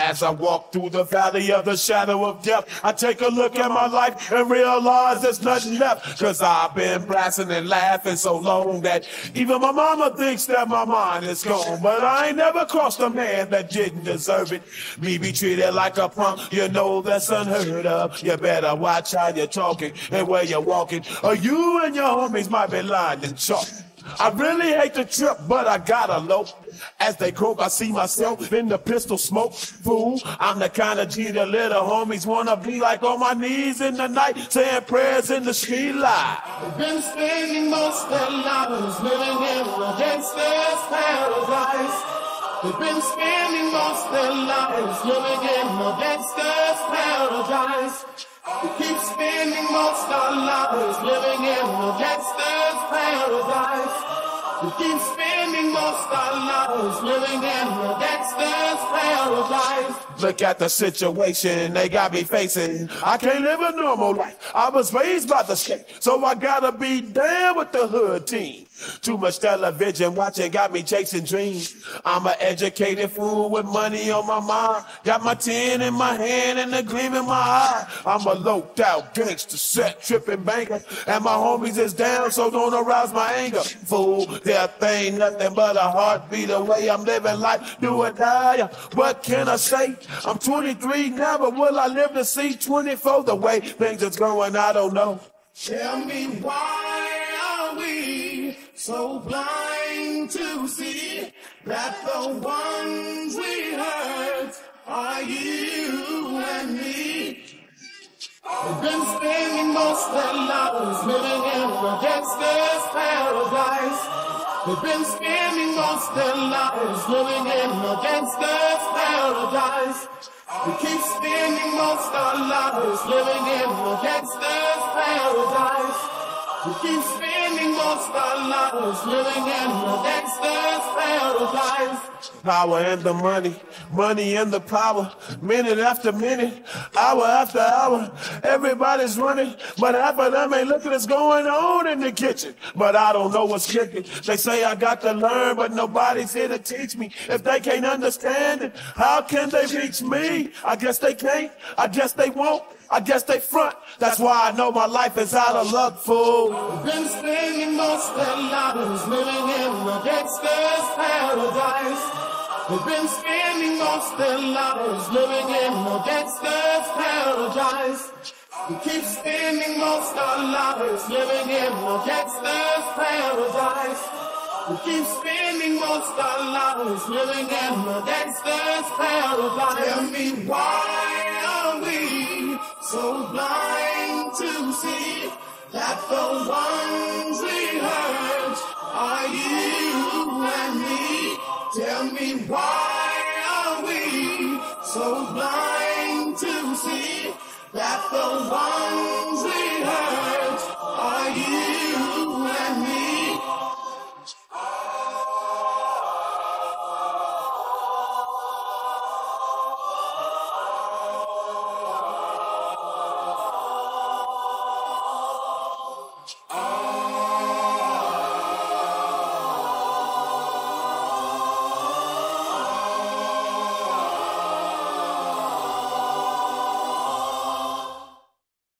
As I walk through the valley of the shadow of death, I take a look at my life and realize there's nothing left. Cause I've been blasting and laughing so long that even my mama thinks that my mind is gone. But I ain't never crossed a man that didn't deserve it. Me be treated like a punk, you know that's unheard of. You better watch how you're talking and where you're walking, or you and your homies might be lying and chalk. I really hate the trip, but I gotta low. As they croak, I see myself in the pistol smoke. Fool, I'm the kind of G the little homies wanna be like on my knees in the night, saying prayers in the street light. Been spending most of their lives living in a gangster's paradise. They've been spending most of their lives living in a gangster's paradise. We keep spending most of our lives living in a gangster's paradise. We keep spending most of our lives living in a Look at the situation they got me facing. I can't live a normal life. I was raised by the state, so I gotta be down with the hood team. Too much television watching got me chasing dreams. I'm an educated fool with money on my mind. Got my tin in my hand and a gleam in my eye. I'm a loped out gangster, set tripping banker. And my homies is down, so don't arouse my anger. Fool, death ain't nothing but a heartbeat away. I'm living life, do or die. What can I say? I'm 23 now, but will I live to see 24? The way things are going, I don't know. Tell me why are we so blind to see that the ones we hurt are you and me? We've been spending most of their lives living in a gangster's paradise. We've been of their lives living in a gangster's paradise. We keep of our lives living in a gangster's paradise. We keep spending lives living in paradise. Power and the money, money and the power. Minute after minute, hour after hour, everybody's running, but half of them ain't looking what's going on in the kitchen. But I don't know what's kicking. They say I got to learn, but nobody's here to teach me. If they can't understand it, how can they reach me? I guess they can't. I guess they won't. I guess they front. That's why I know my life is out of luck, fool. Been spending most of their lives living in a gangster's paradise. We've been spending most of their lives living in a gangster's paradise. We keep spending most our lives living in a gangster's paradise. We keep spending most our lives living in a gangster's paradise. Tell me why are we so blind to see that the ones we hurt are you and me. Tell me why are we so blind to see that the ones